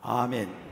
아멘.